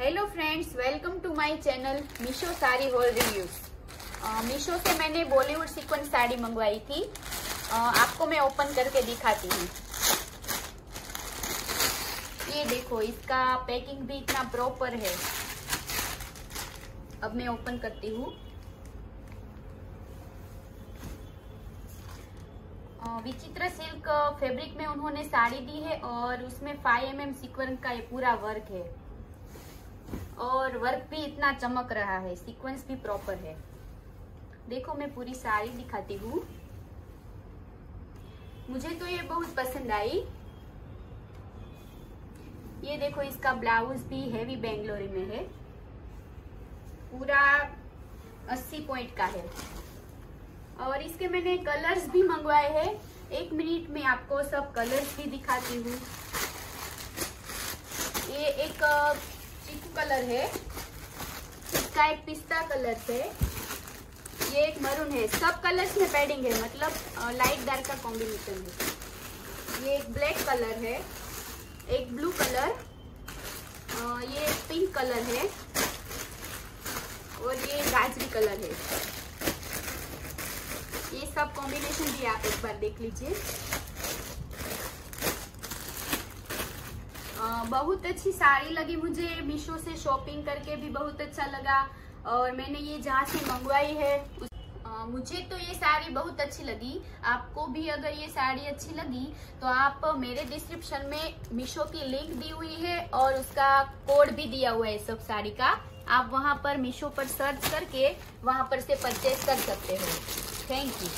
Hello friends welcome to my channel Meesho sari haul reviews Meesho से मैंने Bollywood sequence sari मंगवाई थी। uh, आपको मैं ओपन करके दिखाती हूँ। ये देखो इसका पैकिंग भी इतना प्रॉपर है। अब मैं ओपन करती हूँ। विचित्र सिल्क फैब्रिक में उन्होंने साड़ी दी है और उसमें 5 एम एम सीक्वेंस का ये पूरा वर्क है। और वर्क भी इतना चमक रहा है सीक्वेंस भी प्रॉपर है। देखो, मैं पूरी साड़ी दिखाती हूँ। मुझे तो ये बहुत पसंद आई। ये देखो, इसका ब्लाउज भी हैवी बेंगलोरी में है। पूरा 80 पॉइंट का है। और इसके मैंने कलर्स भी मंगवाए हैं। एक मिनट में आपको सब कलर्स भी दिखाती हूँ। ये एक कलर है। इसका एक पिस्ता कलर है। ये एक मरून है। सब कलर्स में पैडिंग है मतलब लाइट डार्क का कॉम्बिनेशन है। ये एक ब्लैक कलर है। एक ब्लू कलर। ये पिंक कलर है। और ये गाजरी कलर है। ये सब कॉम्बिनेशन भी आप एक बार देख लीजिए। बहुत अच्छी साड़ी लगी मुझे मीशो से शॉपिंग करके भी बहुत अच्छा लगा और मैंने ये जहाँ से मंगवाई है उस, आ, मुझे तो ये साड़ी बहुत अच्छी लगी। आपको भी अगर ये साड़ी अच्छी लगी तो आप मेरे डिस्क्रिप्शन में मीशो की लिंक दी हुई है और उसका कोड भी दिया हुआ है सब साड़ी का। आप वहाँ पर मीशो पर सर्च करके वहाँ पर से परचेज कर सकते हो। Thank you